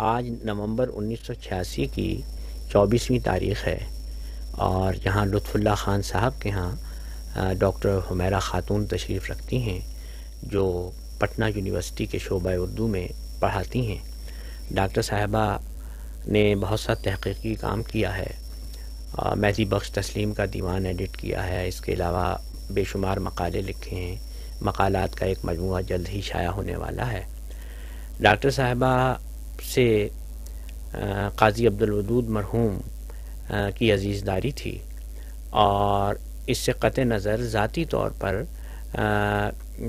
आज नवंबर 1986 की 24वीं तारीख़ है और यहाँ लुत्फ़ुल्ला ख़ान साहब के यहाँ डॉक्टर हुमैरा ख़ातून तशरीफ़ रखती हैं, जो पटना यूनिवर्सिटी के शोबा उर्दू में पढ़ाती हैं। डॉक्टर साहबा ने बहुत सा तहकीकी काम किया है मैजी बख्श तस्लीम का दीवान एडिट किया है, इसके अलावा बेशुमार मकाले लिखे हैं। मकालात का एक मजमू जल्द ही शाया होने वाला है। डॉक्टर साहबा से काजी अब्दुलवदूद मरहूम की अजीज़दारी थी और इससे क़त नज़र ज़ाती तौर पर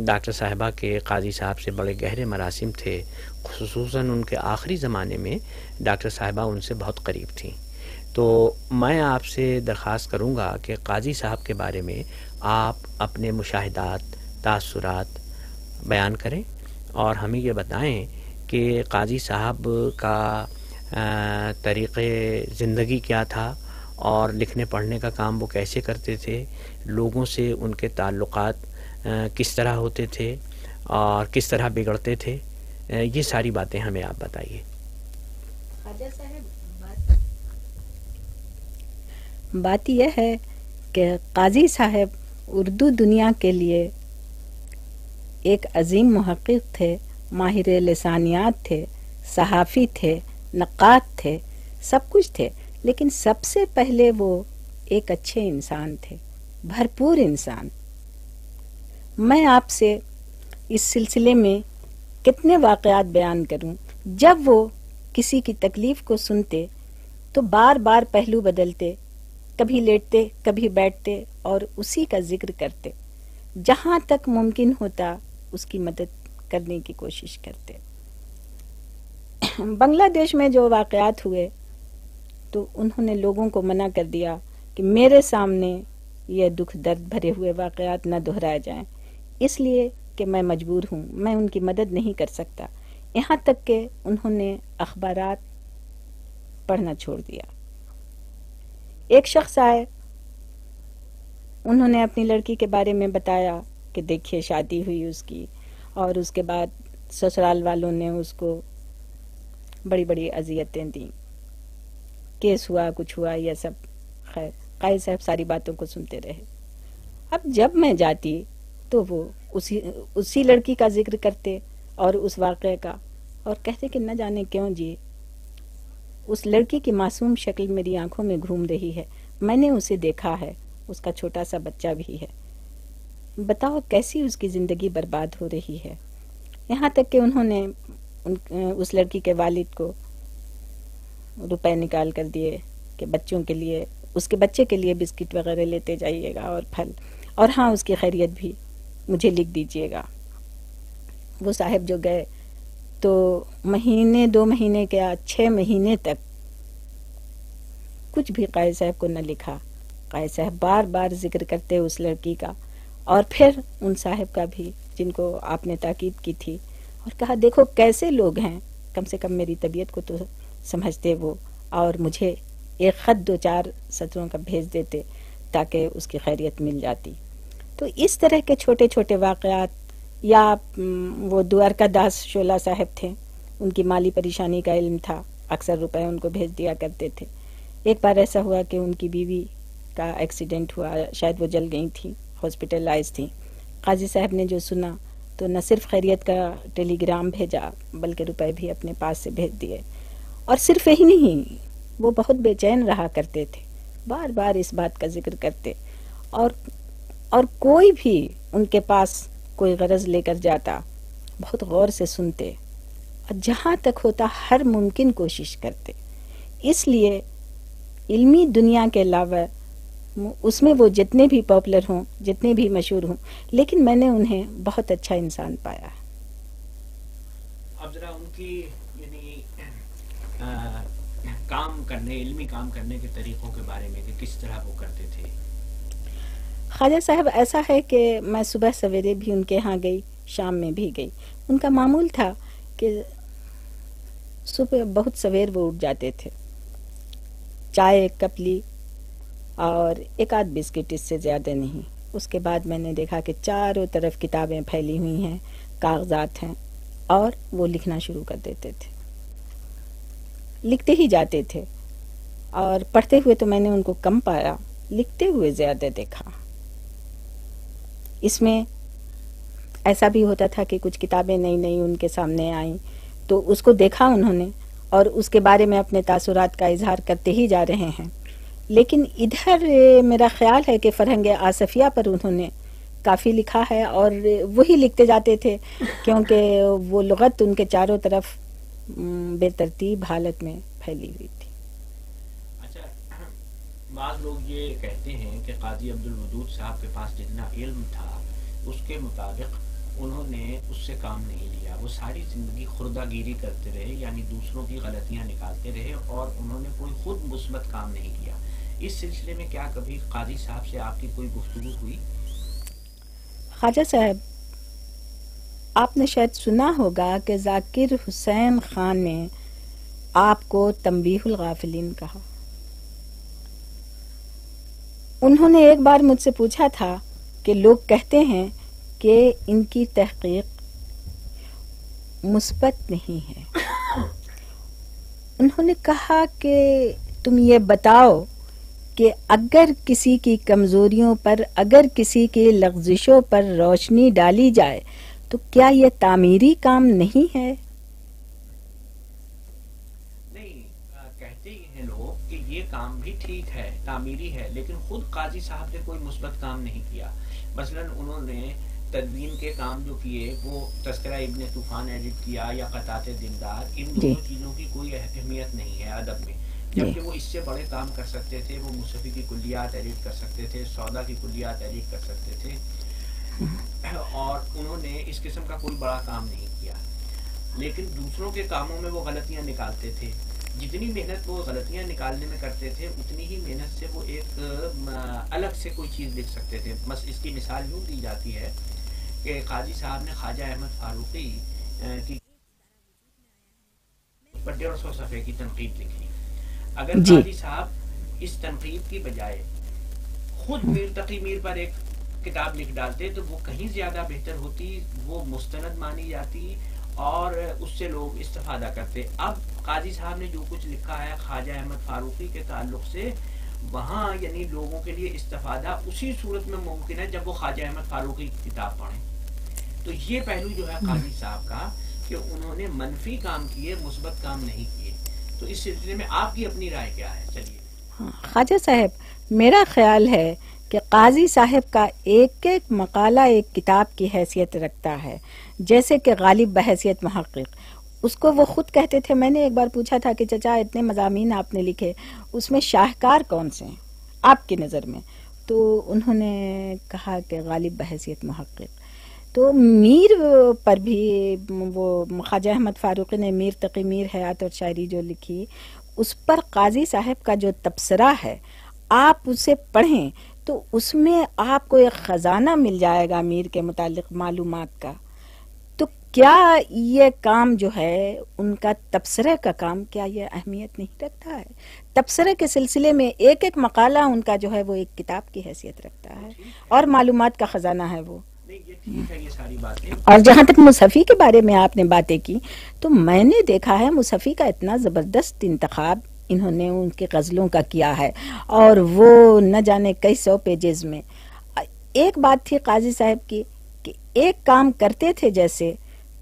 डॉक्टर साहबा के काजी साहब से बड़े गहरे मरासिम थे खसूस उनके आखिरी ज़माने में डॉक्टर साहबा उनसे बहुत करीब थी। तो मैं आपसे दरख्वास्त करूँगा कि काजी साहब के बारे में आप अपने मुशाहदात, तासुरात बयान करें और हमें ये बताएँ कि काजी साहब का तरीक़े ज़िंदगी क्या था और लिखने पढ़ने का काम वो कैसे करते थे, लोगों से उनके ताल्लुक़ात किस तरह होते थे और किस तरह बिगड़ते थे ये सारी बातें हमें आप बताइए। बात यह है कि काजी साहब उर्दू दुनिया के लिए एक अजीम महक़ थे। माहिर लसानियात थे, सहाफ़ी थे, नक़ात थे, सब कुछ थे, लेकिन सबसे पहले वो एक अच्छे इंसान थे, भरपूर इंसान। मैं आपसे इस सिलसिले में कितने वाक़यात बयान करूँ? जब वो किसी की तकलीफ़ को सुनते तो बार बार पहलू बदलते, कभी लेटते, कभी बैठते और उसी का ज़िक्र करते। जहाँ तक मुमकिन होता, उसकी मदद करने की कोशिश करते बांग्लादेश में जो वाक़यात हुए तो उन्होंने लोगों को मना कर दिया कि मेरे सामने यह दुख दर्द भरे हुए वाक़यात ना दोहराए जाएँ। इसलिए कि मैं मजबूर हूँ, मैं उनकी मदद नहीं कर सकता। यहाँ तक कि उन्होंने अखबार पढ़ना छोड़ दिया। एक शख्स आए, उन्होंने अपनी लड़की के बारे में बताया कि देखिए शादी हुई उसकी। और उसके बाद ससुराल वालों ने उसको बड़ी बड़ी अजियतें दी। केस हुआ, कुछ हुआ यह सब। खैर कायद साहब सारी बातों को सुनते रहे। अब जब मैं जाती तो वो उसी उसी लड़की का ज़िक्र करते और उस वाक़े का और कहते कि, न जाने क्यों जी, उस लड़की की मासूम शक्ल मेरी आँखों में घूम रही है। मैंने उसे देखा है। उसका छोटा सा बच्चा भी है। बताओ कैसी उसकी ज़िंदगी बर्बाद हो रही है? यहाँ तक कि उन्होंने उन, उस लड़की के वालिद को रुपए निकाल कर दिए कि बच्चों के लिए उसके बच्चे के लिए बिस्किट वगैरह लेते जाइएगा और फल। और हाँ उसकी खैरियत भी मुझे लिख दीजिएगा। वो साहब जो गए तो महीने दो महीने क्या छः महीने तक कुछ भी कायद साहब को न लिखा। कायद साहब बार बार ज़िक्र करते उस लड़की का। और फिर उन साहब का भी, जिनको आपने ताकीद की थी। और कहा, देखो, कैसे लोग हैं? कम से कम मेरी तबीयत को तो समझते वो, और मुझे एक ख़त दो चार सत्रों का भेज देते, ताकि उसकी खैरियत मिल जाती। तो इस तरह के छोटे छोटे वाक़ात या वो द्वारका दास शोला साहब थे, उनकी माली परेशानी का इल्म था, अक्सर रुपए उनको भेज दिया करते थे। एक बार ऐसा हुआ कि उनकी बीवी का एक्सीडेंट हुआ, शायद वो जल गई थी। हॉस्पिटलाइज थी। काजी साहब ने जो सुना तो न सिर्फ़ खैरियत का टेलीग्राम भेजा, बल्कि रुपए भी अपने पास से भेज दिए। और सिर्फ़ यही नहीं, वो बहुत बेचैन रहा करते थे। बार बार इस बात का ज़िक्र करते। और और कोई भी उनके पास कोई गरज लेकर जाता, बहुत गौर से सुनते। और जहाँ तक होता, हर मुमकिन कोशिश करते। इसलिए इल्मी दुनिया के अलावा उसमें वो जितने भी पॉपुलर हों जितने भी मशहूर हों लेकिन मैंने उन्हें बहुत अच्छा इंसान पाया। अब जरा उनकी यानी काम करने इल्मी काम करने के तरीकों के बारे में कि किस तरह वो करते थे। ख्वाजा साहब ऐसा है कि मैं सुबह सवेरे भी उनके यहाँ गई शाम में भी गई। उनका मामूल था कि सुबह बहुत सवेर वो उठ जाते थे। चाय एक कप ली और एक आध बिस्किट इससे ज़्यादा नहीं। उसके बाद मैंने देखा कि चारों तरफ़ किताबें फैली हुई हैं, कागजात हैं, और वो लिखना शुरू कर देते थे। लिखते ही जाते थे, और पढ़ते हुए तो मैंने उनको कम पाया, लिखते हुए ज़्यादा देखा। इसमें ऐसा भी होता था कि कुछ किताबें नई नई उनके सामने आई तो उसको देखा उन्होंने, और उसके बारे में अपने तासुरात का इजहार करते ही जा रहे हैं। लेकिन इधर मेरा ख्याल है कि फ़रहंग आसफिया पर उन्होंने काफ़ी लिखा है और वही लिखते जाते थे, क्योंकि वो लगत उनके चारों तरफ़ बेतरतीब हालत में फैली हुई थी। अच्छा लोग ये कहते हैं कि काजी अब्दुल वदूद साहब के पास जितना इल्म था, उसके मुताबिक उन्होंने उससे काम नहीं लिया। वो सारी ज़िंदगी खुर्दागिरी करते रहे, यानी दूसरों की गलतियाँ निकालते रहे और उन्होंने कोई खुद मुस्बत काम नहीं किया। इस सिलसिले में क्या कभी काजी साहब से आपकी कोई गुफ्तु हुई? ख्वाजा साहब आपने शायद सुना होगा कि जाकिर हुसैन खान ने आपको तंबीहुल गाफिलिन कहा। उन्होंने एक बार मुझसे पूछा था कि लोग कहते हैं कि इनकी तहकीक मुस्बत नहीं है। उन्होंने कहा कि तुम ये बताओ कि अगर किसी की कमजोरियों पर अगर किसी की लफ्जिशों पर रोशनी डाली जाए तो क्या ये तामीरी काम नहीं है? नहीं कहते लोग कि ये काम भी ठीक है तामीरी है लेकिन खुद काजी साहब ने कोई मुस्बत काम नहीं किया। मसलन उन्होंने तदवीन के काम जो किए वो तस्करा इब्ने तूफ़ान एडिट किया या कताते दिलदार इन दोनों चीज़ों की कोई अहमियत नहीं है अदब में। जबकि वो इससे बड़े काम कर सकते थे वो मुसफ़ी की कुलियात एडिट कर सकते थे सौदा की कुलियात एडिट कर सकते थे। हम्म। और उन्होंने इस किस्म का कोई बड़ा काम नहीं किया। लेकिन दूसरों के कामों में वो गलतियाँ निकालते थे। जितनी मेहनत वो गलतियाँ निकालने में करते थे उतनी ही मेहनत से वो एक अलग से कोई चीज़ लिख सकते थे। बस इसकी मिसाल यूँ दी जाती है कि काजी साहब ने ख्वाजा अहमद फारूकी की पर डेढ़ सौ सफ़े की तनकीद लिखी। अगर काजी साहब इस तनकीद की बजाय खुद मीर तकी मीर पर एक किताब लिख डालते तो वो कहीं ज़्यादा बेहतर होती वो मुस्तनद मानी जाती और उससे लोग इस्तेफादा करते। अब काजी साहब ने जो कुछ लिखा है ख्वाजा अहमद फारूकी के ताल्लुक से वहाँ यानी लोगों के लिए इस्तेफादा उसी सूरत में मुमकिन है जब वो ख्वाजा अहमद फारूकी की किताब पढ़ें। तो ये पहलू जो है हम्म। काजी साहब का कि उन्होंने मनफी काम किए मुस्बत काम नहीं किए। तो इस सिलसिले में आपकी अपनी राय क्या है? चलिए। हाँ, ख्वाजा साहब मेरा ख्याल है कि काजी साहब का एक एक मकाला एक किताब की हैसियत रखता है। जैसे कि गालिब बहसीत महक़ उसको वो खुद कहते थे मैंने एक बार पूछा था कि चचा इतने मजामी आपने लिखे उसमें शाहकार कौन से हैं? आपकी नज़र में। तो उन्होंने कहा कि गालिब बहसीत महक़ तो मीर पर भी वो ख्वाजा अहमद फारूकी ने मीर तकी मीर हयात और शायरी जो लिखी उस पर काजी साहब का जो तबसरा है आप उसे पढ़ें तो उसमें आपको एक ख़जाना मिल जाएगा मीर के मुतालिक मालूम का। तो क्या ये काम जो है उनका तबसरे का काम क्या ये अहमियत नहीं रखता है? तबसरे के सिलसिले में एक एक मकाला उनका जो है वो एक किताब की हैसियत रखता है। और मालूम का ख़जाना है वो। और जहाँ तक मुसफ़ी के बारे में आपने बातें की तो मैंने देखा है मुसफ़ी का इतना ज़बरदस्त इंतखब इन्होंने उनके गज़लों का किया है। और वो न जाने कई सौ पेजेस में, एक बात थी काजी साहब की कि एक काम करते थे जैसे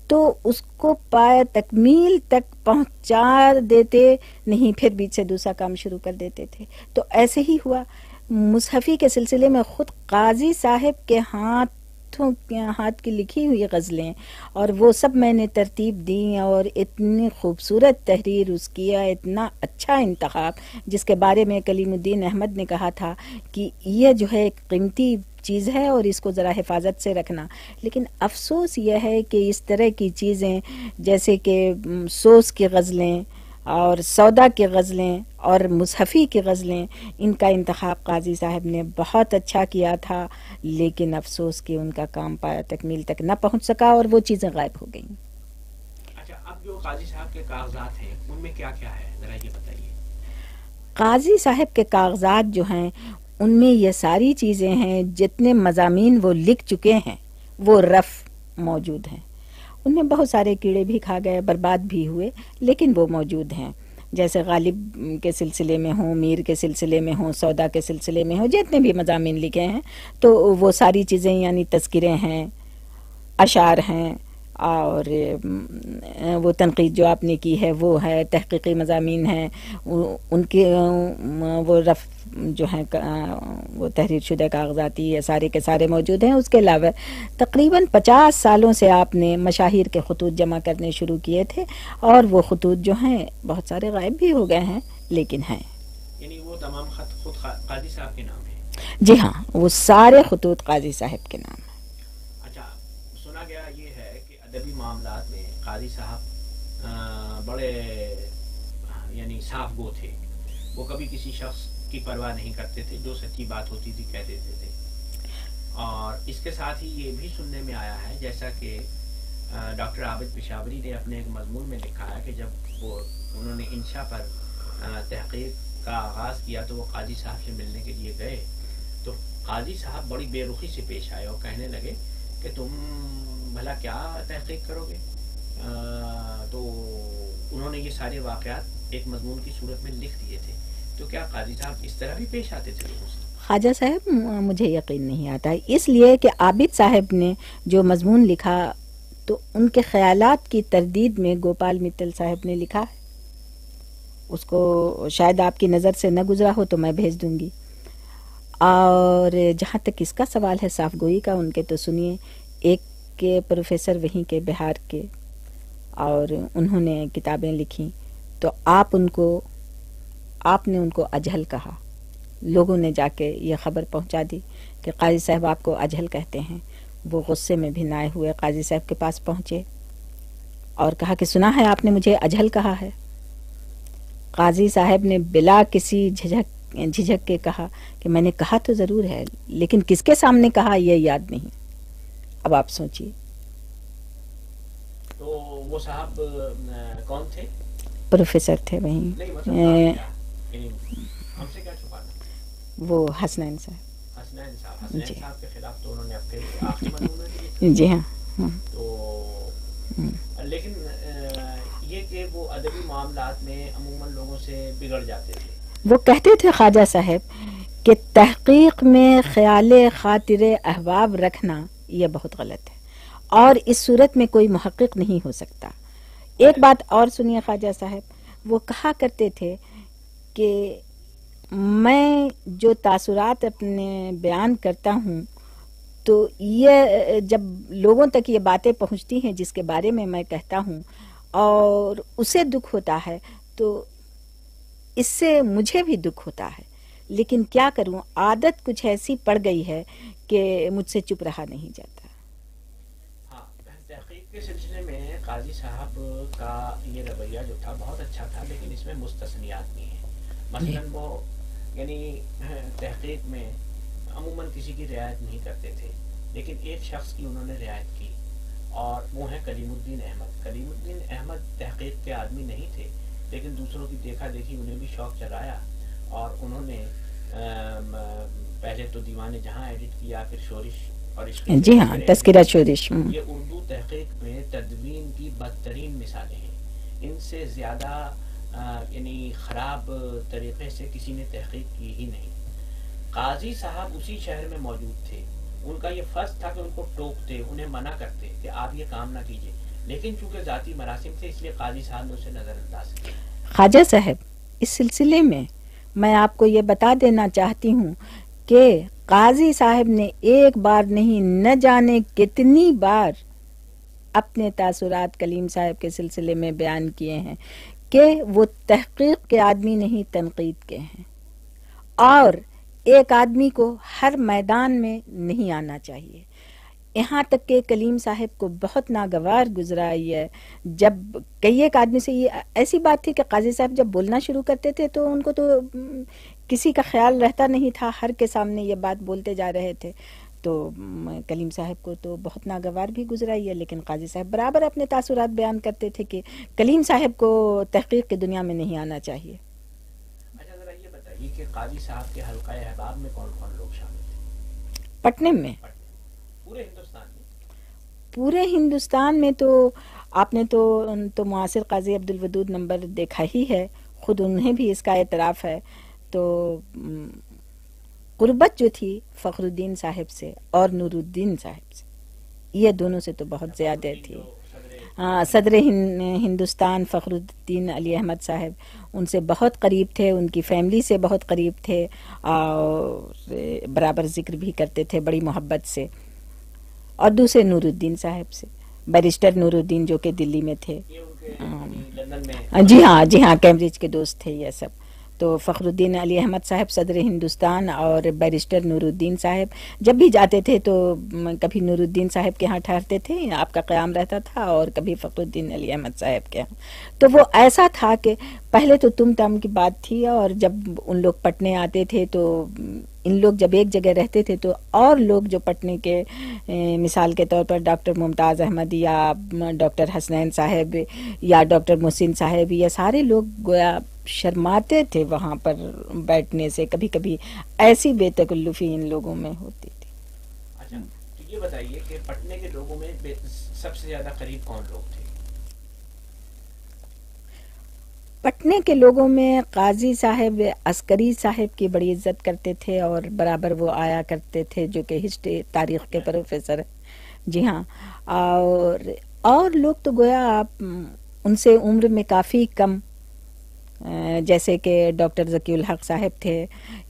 तो उसको पाया तकमील तक पहुँचा देते नहीं, फिर बीच से दूसरा काम शुरू कर देते थे। तो ऐसे ही हुआ। मुसहफ़ी के सिलसिले में खुद काजी साहब के हाथ हाथों हाथ की लिखी हुई गज़लें। और वो सब मैंने तरतीब दी और इतनी खूबसूरत तहरीर उसकी है इतना अच्छा इंतखब, जिसके बारे में कलीमुद्दीन अहमद ने कहा था कि यह जो है एक कीमती चीज़ है और इसको ज़रा हिफाजत से रखना। लेकिन अफसोस यह है कि इस तरह की चीज़ें, जैसे कि सोस की गज़लें और सौदा की गज़लें और मुसहफ़ी की गज़लें इनका इंतखब काजी साहब ने बहुत अच्छा किया था लेकिन अफसोस कि उनका काम पाया तकमील तक न पहुँच सका और वो चीज़ें गायब हो गई। अच्छा अब जो काजी साहब के कागजात हैं उनमें क्या क्या है? ज़रा ये बताइए। काजी साहब के कागजात जो हैं उनमें ये सारी चीज़ें हैं जितने मजामी वो लिख चुके हैं वो रफ मौजूद हैं। उनमें बहुत सारे कीड़े भी खा गए, बर्बाद भी हुए, लेकिन वो मौजूद हैं। जैसे गालिब के सिलसिले में हों, मीर के सिलसिले में हों, सौदा के सिलसिले में हों, जितने भी मजामी लिखे हैं तो वो सारी चीज़ें, यानी तस्करें हैं, अशार हैं और वो तनकीद जो आपने की है वो है तहकीकी मजामी हैं उनके वो रफ जो हैं वो तहरीर शुदा कागजाती या सारे के सारे मौजूद हैं। उसके अलावा तकरीबन पचास सालों से आपने मशाहिर के खतूत जमा करने शुरू किए थे और वो खतूत जो हैं बहुत सारे गायब भी हो गए हैं लेकिन हैं। वो तमाम खत खुद काजी साहब के नाम है? जी हाँ वो सारे खतूत काजी साहब के नाम अदबी मामला में काजी साहब बड़े, यानी साफ़ गो थे, वो कभी किसी शख्स की परवाह नहीं करते थे, जो सच्ची बात होती थी कह देते थे। और इसके साथ ही ये भी सुनने में आया है, जैसा कि डॉक्टर आबिद पिशावरी ने अपने एक मजमून में लिखा है कि जब वो, उन्होंने इंशा पर तहकीक का आगाज़ किया तो वो काजी साहब से मिलने के लिए गए तो काजी साहब बड़ी बेरुखी से पेश आए और कहने लगे कि तुम भला क्या तहकीक करोगे? आ, तो उन्होंने ये सारे वाक़ात एक मजमून की सूरत में लिख दिए थे। तो क्या काजी साहब इस तरह भी पेश आते थे लोगों से? ख्वाजा साहब मुझे यकीन नहीं आता। इसलिए कि आबिद साहब ने जो मजमून लिखा तो उनके ख्यालात की तरदीद में गोपाल मित्तल साहब ने लिखा उसको शायद आपकी नज़र से न गुजरा हो तो मैं भेज दूँगी। और जहाँ तक इसका सवाल है साफ़ गोई का, उनके तो सुनिए, एक के प्रोफेसर वहीं के बिहार के, और उन्होंने किताबें लिखी। तो आप उनको, आपने उनको अजहल कहा। लोगों ने जाके ये खबर पहुँचा दी कि काजी साहब आपको अजहल कहते हैं। वो गुस्से में भी नाए हुए काजी साहब के पास पहुँचे और कहा कि सुना है आपने मुझे अजहल कहा है? काजी साहब ने बिला किसी झिझक झिझक के कहा कि मैंने कहा तो ज़रूर है लेकिन किसके सामने कहा यह याद नहीं। अब आप सोचिए। तो वो साहब कौन थे? प्रोफेसर थे वहीं। मतलब वो हसनैन साहब। हसनैन साहब हसनैन साहब के खिलाफ तो जी हाँ, हाँ। तो हम्म। लेकिन ये कि वो अदबी मामलात में अमूमन लोगों से बिगड़ जाते थे। वो कहते थे ख्वाजा साहब कि तहकीक में ख्याल खातिर अहबाब रखना यह बहुत गलत है। और इस सूरत में कोई महक्क नहीं हो सकता। एक बात और सुनिए ख्वाजा साहब वो कहा करते थे कि मैं जो तासुरात अपने बयान करता हूँ तो ये जब लोगों तक ये बातें पहुँचती हैं जिसके बारे में मैं कहता हूँ और उसे दुख होता है तो इससे मुझे भी दुख होता है। लेकिन क्या करूँ? आदत कुछ ऐसी पड़ गई है कि मुझसे चुप रहा नहीं जाता। हाँ के सिलसिले में काजी साहब का ये रवैया जो था बहुत अच्छा था लेकिन इसमें मुस्तसनियात नहीं है। मसलन वो यानी तहकीक में अमूमन किसी की रियायत नहीं करते थे लेकिन एक शख्स की उन्होंने रियायत की और वो है कलीमुद्दीन अहमद। कलीमुद्दीन अहमद तहकीक लेकिन दूसरों की देखा देखी उन्हें भी शौक चलाया और उन्होंने पहले तो दीवाने जहाँ एडिट किया फिर शोरिश और जी हाँ तस्करा शोरिश हम्म। ये उर्दू तहकीक में तदवीन की बदतरीन मिसालें हैं। इनसे ज़्यादा यानी ख़राब तरीक़े से किसी ने तहकीक की ही नहीं। काजी साहब उसी शहर में मौजूद थे। उनका ये फ़र्ज़ था कि उनको टोकते उन्हें मना करते कि आप ये काम ना कीजिए। लेकिन चूँकि ज़ाती मरासिम थे, इसलिए काजी साहब ने उसे नज़रअंदाज किया। ख्वाजा साहब, इस सिलसिले में मैं आपको ये बता देना चाहती हूँ कि काजी साहब ने एक बार नहीं, न जाने कितनी बार अपने तासुरात कलीम साहब के सिलसिले में बयान किए हैं कि वो तहकीक के आदमी नहीं, तनकीद के हैं। और एक आदमी को हर मैदान में नहीं आना चाहिए। यहाँ तक के कलीम साहब को बहुत नागवार गुजरा है। जब कई एक आदमी से ये ऐसी बात थी कि काजी साहब जब बोलना शुरू करते थे तो उनको तो किसी का ख्याल रहता नहीं था हर के सामने ये बात बोलते जा रहे थे। तो कलीम साहब को तो बहुत नागवार भी गुजरा है लेकिन काजी साहब बराबर अपने तासुरात बयान करते थे कि कलीम साहब को तहकीक की दुनिया में नहीं आना चाहिए। अच्छा ये बताइए कि काजी साहब के हल्का अहबाब में कौन कौन लोग शामिल थे? पटने में। पूरे हिंदुस्तान में तो आपने तो तो मुआसर काजी अब्दुल वदूद नंबर देखा ही है, खुद उन्हें भी इसका एतराफ़ है। तो गुर्बत जो थी फ़खरुद्दीन साहब से और नूरुद्दीन साहब से, ये दोनों से तो बहुत ज़्यादा थी। हाँ सदर हिंदुस्तान फ़खरुद्दीन अली अहमद साहब उनसे बहुत करीब थे, उनकी फैमिली से बहुत करीब थे, और बराबर ज़िक्र भी करते थे बड़ी मोहब्बत से। और दूसरे नूरुद्दीन साहब से बैरिस्टर नूरुद्दीन जो कि दिल्ली में थे। हाँ। जी हाँ जी हाँ कैम्ब्रिज के दोस्त थे ये सब। तो फ़खरुद्दीन अली अहमद साहब सदर हिंदुस्तान और बैरिस्टर नूरुद्दीन साहब जब भी जाते थे तो कभी नूरुद्दीन साहब के यहाँ ठहरते थे आपका क़्याम रहता था और कभी फ़खरुद्दीन अली अहमद साहब के यहाँ। तो वो ऐसा था कि पहले तो तुम तम की बात थी और जब उन लोग पटने आते थे तो इन लोग जब एक जगह रहते थे तो और लोग जो पटने के ए, मिसाल के तौर पर डॉक्टर मुमताज़ अहमद या डॉक्टर हसनैन साहब या डॉक्टर मुहसिन साहब या सारे लोग गोया शर्माते थे वहाँ पर बैठने से कभी कभी ऐसी बेतकल्लुफी इन लोगों में होती थी। अच्छा तो ये बताइए कि पटने के लोगों में सबसे ज़्यादा करीब कौन लोग थे? पटने के लोगों में काजी साहब अस्करी साहब की बड़ी इज़्ज़त करते थे और बराबर वो आया करते थे जो कि हिस्ट्री तारीख के प्रोफेसर। जी हाँ और और लोग तो गोया आप उनसे उम्र में काफ़ी कम जैसे कि डॉक्टर जकीउल हक साहब थे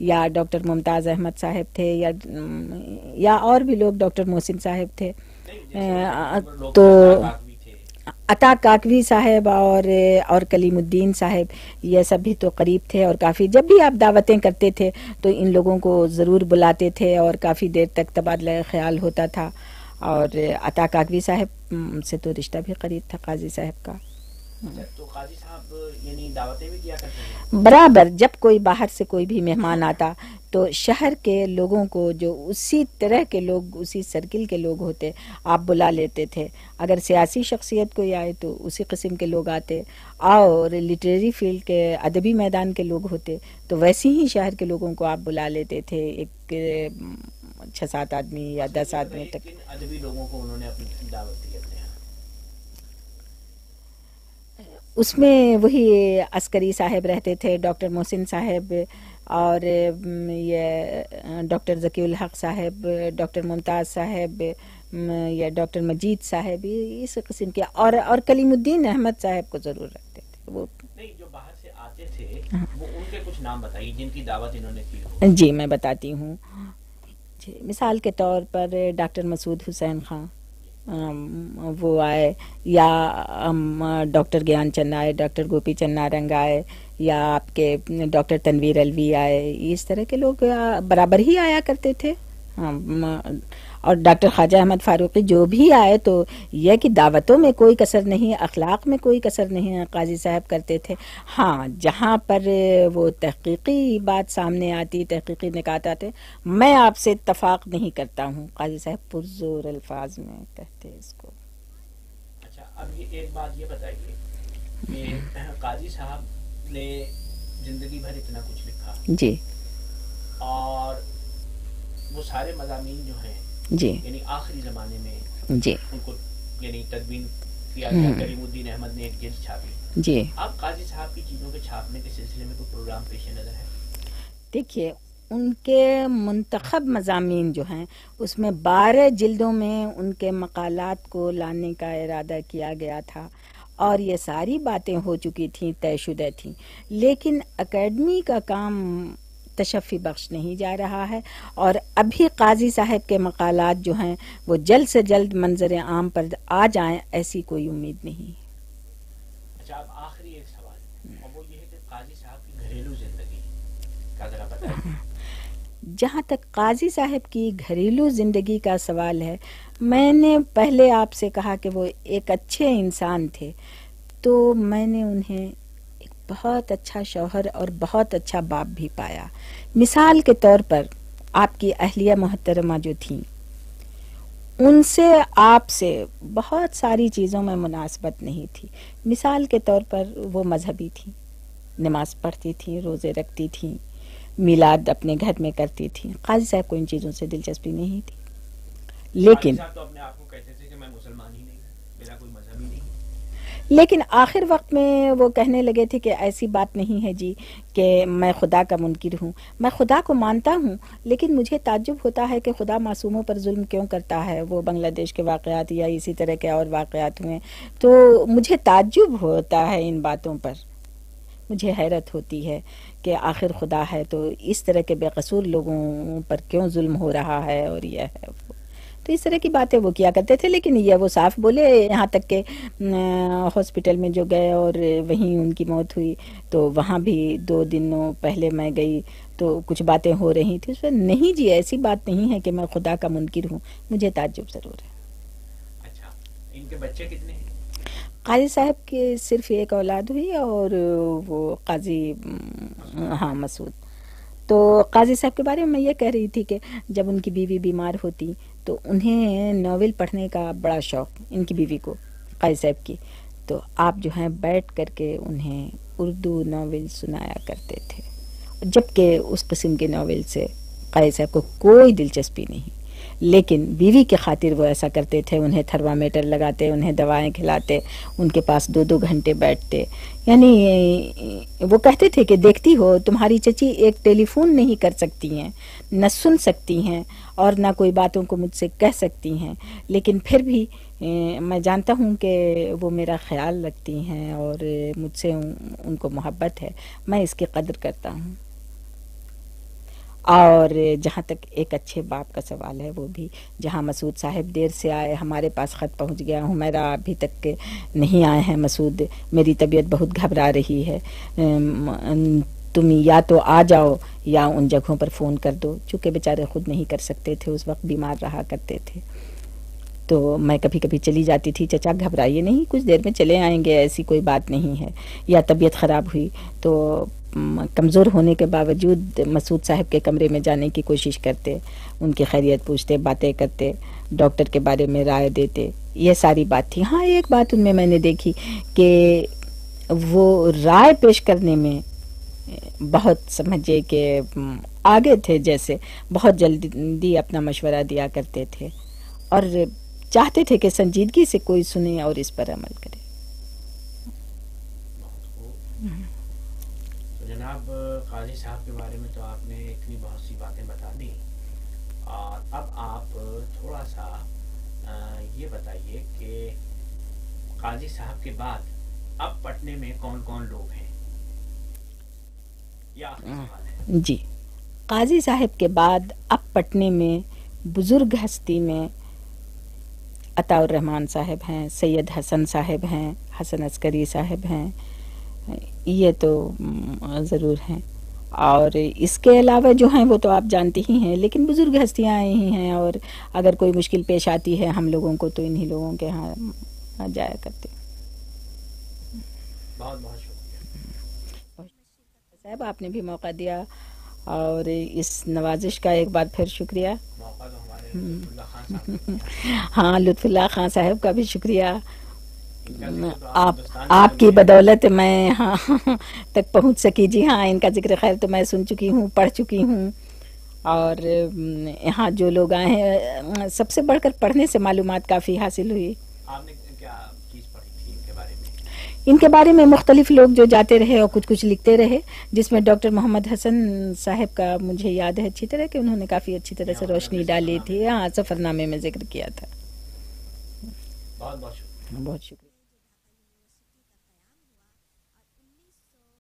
या डॉक्टर मुमताज़ अहमद साहब थे या या और भी लोग डॉक्टर मोहसिन साहब थे। तो अता काकवी साहब और और कलीमुद्दीन साहब ये सब भी तो करीब थे और काफ़ी जब भी आप दावतें करते थे तो इन लोगों को ज़रूर बुलाते थे और काफ़ी देर तक तबादला ख्याल होता था। और अता काकवी साहब से तो रिश्ता भी करीब था काजी साहब का। अच्छा, तो काजी बराबर जब कोई बाहर से कोई भी मेहमान आता तो शहर के लोगों को जो उसी तरह के लोग उसी सर्किल के लोग होते आप बुला लेते थे। अगर सियासी शख्सियत कोई आए तो उसी किस्म के लोग आते। और लिटरेरी फ़ील्ड के अदबी मैदान के लोग होते तो वैसे ही शहर के लोगों को आप बुला लेते थे। एक छः सात आदमी या दस आदमी तक। अदबी लोगों को उन्होंने अपनी दावत दी उसमें वही अस्करी साहब रहते थे डॉक्टर मोहसिन साहब और ये डॉक्टर जकीउल हक साहब डॉक्टर मुमताज़ साहब या डॉक्टर मजीद साहब इस किस्म के और और कलीमुद्दीन अहमद साहब को ज़रूर रखते थे। वो नहीं जो बाहर से आते थे हाँ। वो उनके कुछ नाम बताइए जिनकी दावत इन्होंने की जी मैं बताती हूँ। मिसाल के तौर पर डॉक्टर मसूद हुसैन खां। वो आए, या डॉक्टर ज्ञान चंद आए डॉक्टर गोपी चंद नारंग आए, या आपके डॉक्टर तनवीर अलवी आए, इस तरह के लोग बराबर ही आया करते थे। और डॉक्टर ख्वाजा अहमद फारूकी जो भी आए तो यह कि दावतों में कोई कसर नहीं अखलाक में कोई कसर नहीं काजी साहब करते थे। हाँ जहाँ पर वो तहकीकी बात सामने आती तहकीकी निकात आते मैं आपसे इतफाक नहीं करता हूँ। काजी साहब पुरजोर अल्फाज में कहते इसको। अच्छा अब ये एक बात ये बताइए कि काजी साहब ने ज़िंदगी भर इतना कुछ लिखा। जी। और वो सारे मजामी जो हैं जी। यानी आखिरी जमाने में जी। उनको यानी तदवीन किया गया हम्म। करीमुद्दीन अहमद ने एक जिल्द छापी। जी। अब काजी साहब की चीज़ों के छापने के सिलसिले में कोई प्रोग्राम पेश नज़र है? देखिए उनके मंतखब मजामी जो हैं उसमें बारह जिल्दों में उनके मकालत को लाने का इरादा किया गया था और ये सारी बातें हो चुकी थी तयशुदा थी। लेकिन अकेडमी का काम तशफ़ी बख्श नहीं जा रहा है। और अभी काजी साहब के मकालात जो हैं वो जल्द से जल्द मंजर आम पर आ जाएँ ऐसी कोई उम्मीद नहीं। अच्छा है जहाँ तक काजी साहब की घरेलू ज़िंदगी का सवाल है मैंने पहले आपसे कहा कि वो एक अच्छे इंसान थे तो मैंने उन्हें बहुत अच्छा शौहर और बहुत अच्छा बाप भी पाया। मिसाल के तौर पर आपकी अहलिया मोहतरमा जो थी, उनसे आपसे बहुत सारी चीज़ों में मुनासबत नहीं थी। मिसाल के तौर पर वो मजहबी थी, नमाज़ पढ़ती थी, रोज़े रखती थी, मिलाद अपने घर में करती थी। काजी साहब को इन चीज़ों से दिलचस्पी नहीं थी। लेकिन तो अपने आप को कहते थे कि मैं मुसलमान ही नहीं मेरा कोई मज़हब ही नहीं लेकिन आखिर वक्त में वो कहने लगे थे कि ऐसी बात नहीं है जी कि मैं खुदा का मुनकिर हूँ। मैं खुदा को मानता हूँ, लेकिन मुझे ताज्जुब होता है कि खुदा मासूमों पर जुल्म क्यों करता है? वो बांग्लादेश के वाक़ात या इसी तरह के और वाक़ात हुए। तो मुझे ताज्जुब होता है इन बातों पर। मुझे हैरत होती है कि आखिर खुदा है तो इस तरह के बेकसूर लोगों पर क्यों जुल्म हो रहा है और यह है वो। तो इस तरह की बातें वो किया करते थे लेकिन ये वो साफ़ बोले यहाँ तक के हॉस्पिटल में जो गए और वहीं उनकी मौत हुई तो वहाँ भी दो दिनों पहले मैं गई तो कुछ बातें हो रही थी उसमें नहीं जी ऐसी बात नहीं है कि मैं खुदा का मुनकिर हूँ मुझे ताज्जुब ज़रूर है। अच्छा इनके बच्चे कितने हैं? काजी साहब की सिर्फ़ एक औलाद हुई और वो काजी हाँ मसूद। तो काजी साहब के बारे में मैं ये कह रही थी कि जब उनकी बीवी बीमार होती तो उन्हें नावल पढ़ने का बड़ा शौक, इनकी बीवी को, काजी साहब की। तो आप जो हैं, बैठ करके उन्हें उर्दू नावल सुनाया करते थे। जबकि उस किस्म के नावल से काजी साहब को कोई दिलचस्पी नहीं। लेकिन बीवी के खातिर वो ऐसा करते थे, उन्हें थर्मामीटर लगाते, उन्हें दवाएँ खिलाते, उनके पास दो दो घंटे बैठते। यानी, वो कहते थे कि देखती हो, तुम्हारी चची एक टेलीफोन नहीं कर सकती हैं, न सुन सकती हैं और ना कोई बातों को मुझसे कह सकती हैं। लेकिन फिर भी मैं जानता हूँ कि वो मेरा ख्याल रखती हैं और मुझसे उनको मोहब्बत है। मैं इसकी कदर करता हूँ। और जहाँ तक एक अच्छे बाप का सवाल है, वो भी जहाँ मसूद साहब देर से आए, हमारे पास ख़त पहुँच गया हूँ मेरा अभी तक के नहीं आए हैं मसूद, मेरी तबीयत बहुत घबरा रही है। तुम या तो आ जाओ या उन जगहों पर फ़ोन कर दो, चूँकि बेचारे खुद नहीं कर सकते थे, उस वक्त बीमार रहा करते थे। तो मैं कभी कभी चली जाती थी, चचा, घबराइए नहीं, कुछ देर में चले आएँगे, ऐसी कोई बात नहीं है, या तबीयत ख़राब हुई तो कमज़ोर होने के बावजूद मसूद साहब के कमरे में जाने की कोशिश करते, उनकी खैरियत पूछते, बातें करते, डॉक्टर के बारे में राय देते, ये सारी बात थी। हाँ एक बात उनमें मैंने देखी कि वो राय पेश करने में बहुत समझिए कि आगे थे जैसे, बहुत जल्दी अपना मशवरा दिया करते थे और चाहते थे कि संजीदगी से कोई सुने और इस पर अमल करे तो जनाब काजी साहब के बारे में तो आपने इतनी बहुत सी बातें बता दी। और अब आप थोड़ा सा ये बताइए कि काजी साहब के बाद अब पटने में कौन कौन लोग हैं? या है। जी। काजी साहब के बाद अब पटने में बुज़ुर्ग हस्ती में अताउर रहमान साहब हैं सैयद हसन साहब हैं हसन अस्करी साहब हैं ये तो ज़रूर हैं। और इसके अलावा जो हैं वो तो आप जानते ही हैं लेकिन बुज़ुर्ग हस्तियाँ आई ही हैं और अगर कोई मुश्किल पेश आती है हम लोगों को तो इन्हीं लोगों के यहाँ जाया करते बहुत बहुत साहब आपने भी मौका दिया और इस नवाजिश का एक बार फिर शुक्रिया। मौका तो हमारे हाँ लुत्फुल्ला खान साहब का भी शुक्रिया। आप आपकी बदौलत मैं हाँ तक पहुँच सकी। जी हाँ इनका ज़िक्र खैर तो मैं सुन चुकी हूँ पढ़ चुकी हूँ। और यहाँ जो लोग आए हैं सबसे बढ़कर पढ़ने से मालूम काफ़ी हासिल हुई। आपने क्या चीज़ पढ़ी इनके बारे में? इनके बारे में मुख्तलिफ़ लोग जो जाते रहे और कुछ कुछ लिखते रहे जिसमें डॉक्टर मोहम्मद हसन साहब का मुझे याद है अच्छी तरह कि उन्होंने काफ़ी अच्छी तरह से रोशनी डाली थी। हाँ सफ़रनामे में ज़िक्र किया था। बहुत बहुत शुक्रिया।